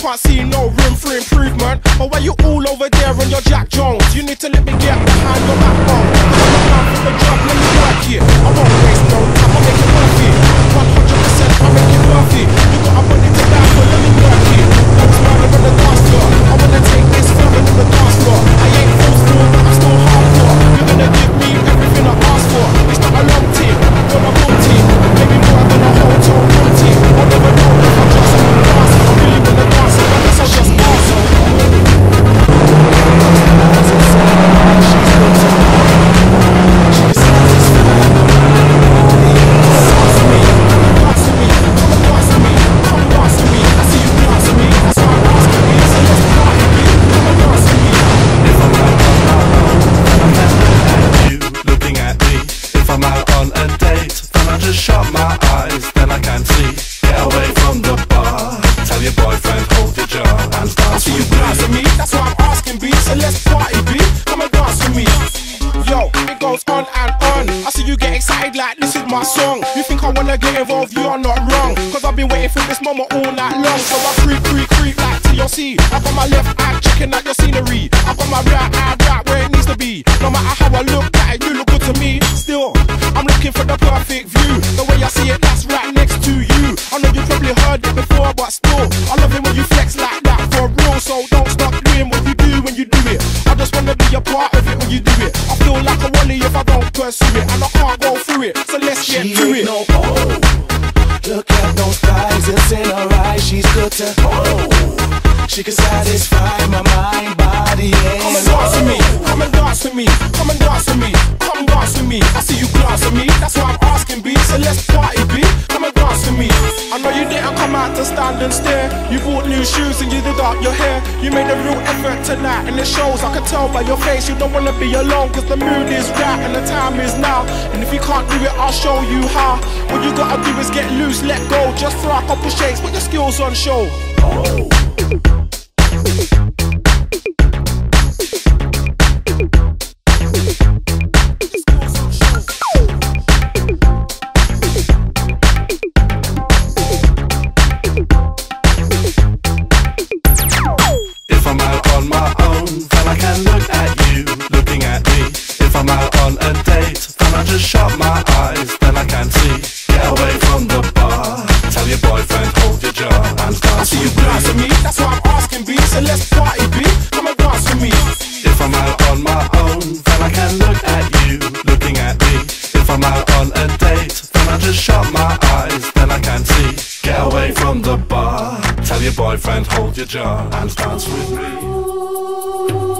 can't see no room for improvement. But why you all over there on your Jack just shut my eyes, then I can't see. Get away from the bar. Tell your boyfriend, hold your jaw and dance See you with dance with me. me, that's why I'm asking B. So let's party B, come and dance with me. Yo, it goes on and on. I see you get excited like this is my song. You think I wanna get involved, you are not wrong. Cause I've been waiting for this moment all night long. So I creep, creep, creep like TLC. I got my left eye checking out your scenery. I got my right eye right where heard it before, but still, I love it when you flex like that for real. So don't stop doing what you do when you do it. I just wanna be a part of it when you do it. I feel like a wally if I don't pursue it, and I can't go through it. So let's get She to ain't it. no oh. Look at those thighs, it's in her eyes. She's good to oh. She can satisfy my mind, body, and Come and and dance with me, come and dance with me, come and dance with me, come dance with me. I see you You bought new shoes and you did up your hair. You made a real effort tonight and it shows. I can tell by your face you don't wanna be alone. Cause the mood is right and the time is now. And if you can't do it, I'll show you how. What you gotta do is get loose, let go. Just throw a couple shakes, put your skills on show. Skills at you looking at me. If I'm out on a date, then I just shut my eyes, then I can see. Get away from the bar. Tell your boyfriend, hold your jaw and dance with me.